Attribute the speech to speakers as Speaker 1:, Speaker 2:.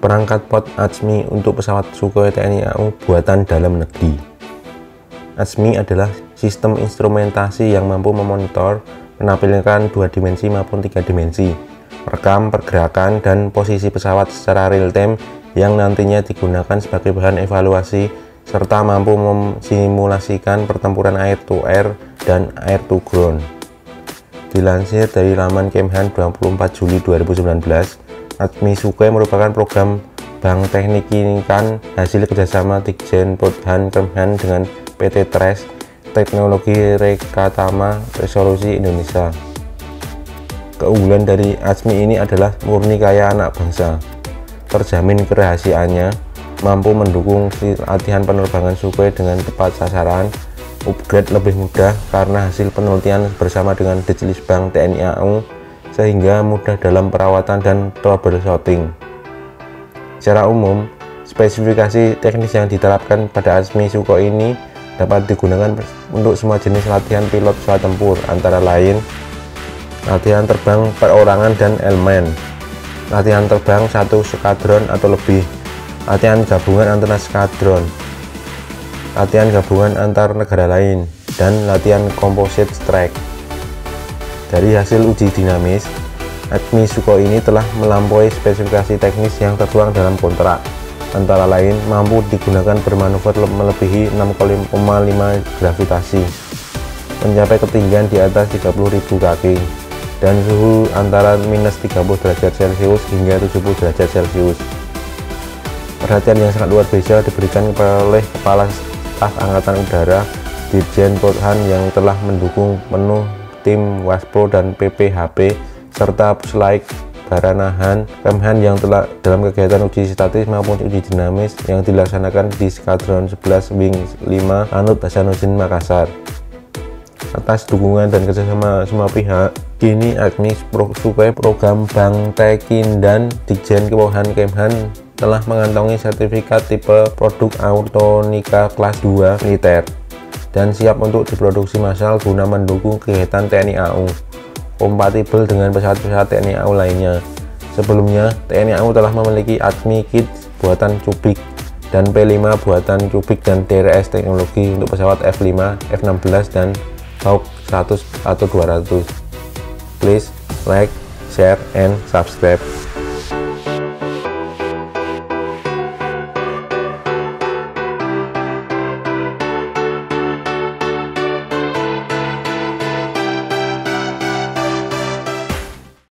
Speaker 1: perangkat pot ACMI untuk pesawat Sukhoi TNI AU buatan dalam negeri. ACMI adalah sistem instrumentasi yang mampu memonitor, menampilkan dua dimensi maupun tiga dimensi, rekam pergerakan dan posisi pesawat secara real time yang nantinya digunakan sebagai bahan evaluasi serta mampu memsimulasikan pertempuran air to air dan air to ground. Dilansir dari laman Kemhan 24 Juli 2019, Admi Sukhoi merupakan program Bank Teknik kan hasil kerjasama Dikjen Podhan Kemhan dengan PT Tres Teknologi Rekatama Resolusi Indonesia. Keunggulan dari ASMI ini adalah murni kaya anak bangsa, terjamin kerahasiaannya, mampu mendukung latihan penerbangan Sukhoi dengan tepat sasaran, upgrade lebih mudah karena hasil penelitian bersama dengan Bank TNI AU sehingga mudah dalam perawatan dan troubleshooting. Secara umum, spesifikasi teknis yang diterapkan pada ASMI Suko ini dapat digunakan untuk semua jenis latihan pilot pesawat tempur antara lain latihan terbang perorangan dan elemen latihan terbang satu skadron atau lebih latihan gabungan antara skadron latihan gabungan antar negara lain, dan latihan composite strike. Dari hasil uji dinamis, Admi Suko ini telah melampaui spesifikasi teknis yang tertuang dalam kontrak, antara lain mampu digunakan bermanuver melebihi 6,5 gravitasi, mencapai ketinggian di atas 30.000 kaki, dan suhu antara minus 30 derajat Celcius hingga 70 derajat Celcius. Perhatian yang sangat luar biasa diberikan oleh Kepala Staf Angkatan Udara Dirjen Podhan yang telah mendukung penuh tim Waspro dan PPHP serta Puslaik Baranahan Kemhan yang telah dalam kegiatan uji statis maupun uji dinamis yang dilaksanakan di Skadron 11 Wing 5 Anut Hasanuddin Makassar. Atas dukungan dan kerjasama semua pihak kini ADMI supaya program Bank Tekin dan Dijen Keuangan Kemhan telah mengantongi sertifikat tipe produk Autonika kelas 2 militer dan siap untuk diproduksi massal guna mendukung kegiatan TNI AU kompatibel dengan pesawat-pesawat TNI AU lainnya. Sebelumnya TNI AU telah memiliki ATMI kit buatan Cubik dan P5 buatan Cubik dan DRS teknologi untuk pesawat F5, F16 dan Hawk 100 atau 200 please like, share, and subscribe